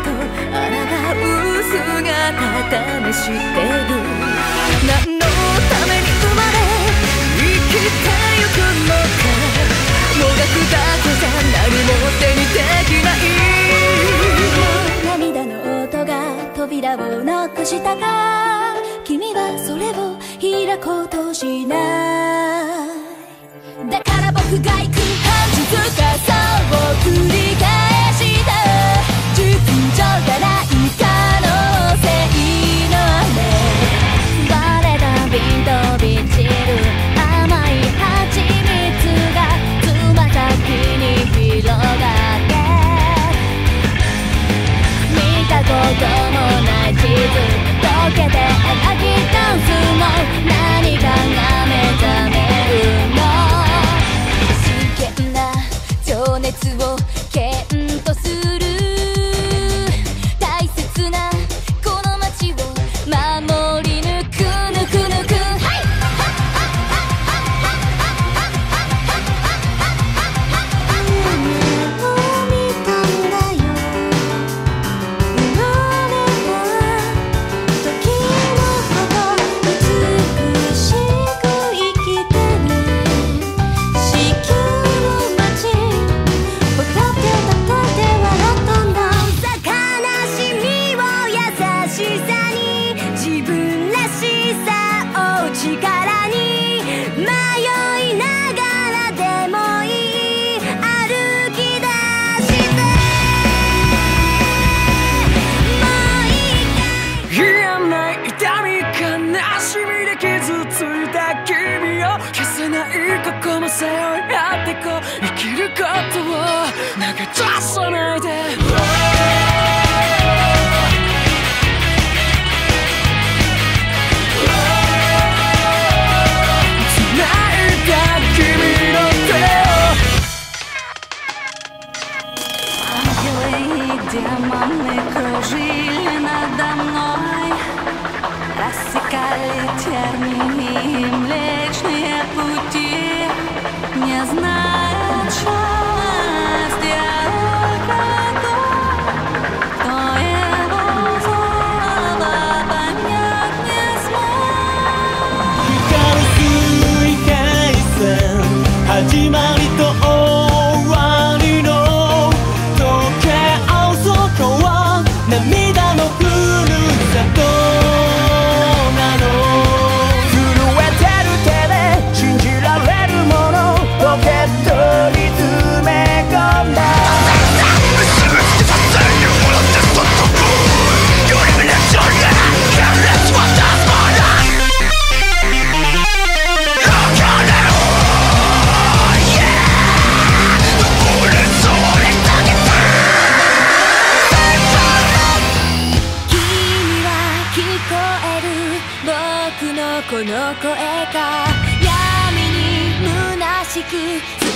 と抗う姿試してる。何のために生まれ生きてゆくのかもがくだけじゃ何も手にできない。涙の音が扉をノックしたか。君はそれを開こうとしない。力に迷いながらでもいい歩き出してもういい嫌な痛み悲しみで傷ついた君を消せない過去も背負い合ってこう生きることを投げ出さない Искали термины и млечные пути, не зная, что... の声が闇に虚しく